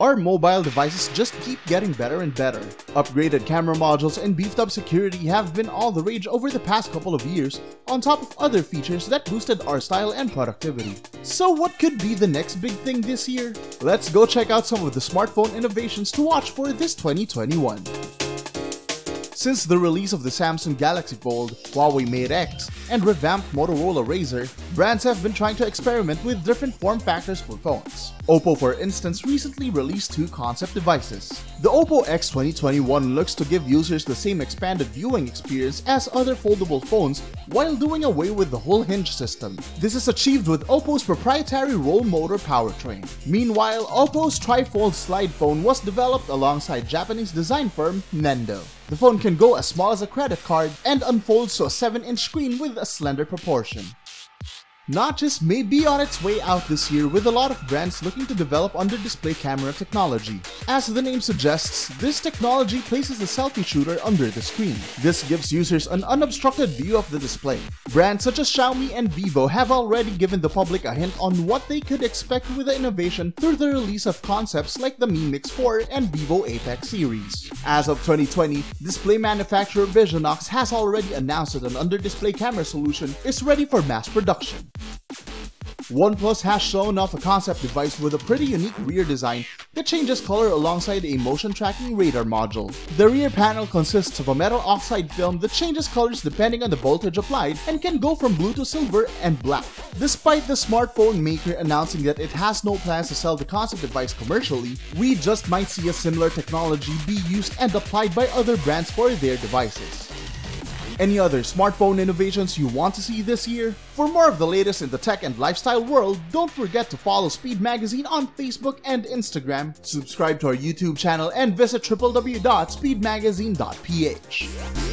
Our mobile devices just keep getting better and better. Upgraded camera modules and beefed up security have been all the rage over the past couple of years, on top of other features that boosted our style and productivity. So what could be the next big thing this year? Let's go check out some of the smartphone innovations to watch for this 2021. Since the release of the Samsung Galaxy Fold, Huawei Mate X, and revamped Motorola Razr, brands have been trying to experiment with different form factors for phones. Oppo, for instance, recently released two concept devices. The Oppo X 2021 looks to give users the same expanded viewing experience as other foldable phones while doing away with the whole hinge system. This is achieved with Oppo's proprietary roll motor powertrain. Meanwhile, Oppo's Trifold slide phone was developed alongside Japanese design firm Nendo. The phone can go as small as a credit card and unfolds to a 7-inch screen with a slender proportion. Notches may be on its way out this year with a lot of brands looking to develop under-display camera technology. As the name suggests, this technology places the selfie shooter under the screen. This gives users an unobstructed view of the display. Brands such as Xiaomi and Vivo have already given the public a hint on what they could expect with the innovation through the release of concepts like the Mi Mix 4 and Vivo Apex series. As of 2020, display manufacturer Visionox has already announced that an under-display camera solution is ready for mass production. OnePlus has shown off a concept device with a pretty unique rear design that changes color alongside a motion tracking radar module. The rear panel consists of a metal oxide film that changes colors depending on the voltage applied and can go from blue to silver and black. Despite the smartphone maker announcing that it has no plans to sell the concept device commercially, we just might see a similar technology be used and applied by other brands for their devices. Any other smartphone innovations you want to see this year? For more of the latest in the tech and lifestyle world, don't forget to follow Speed Magazine on Facebook and Instagram, subscribe to our YouTube channel, and visit www.speedmagazine.ph.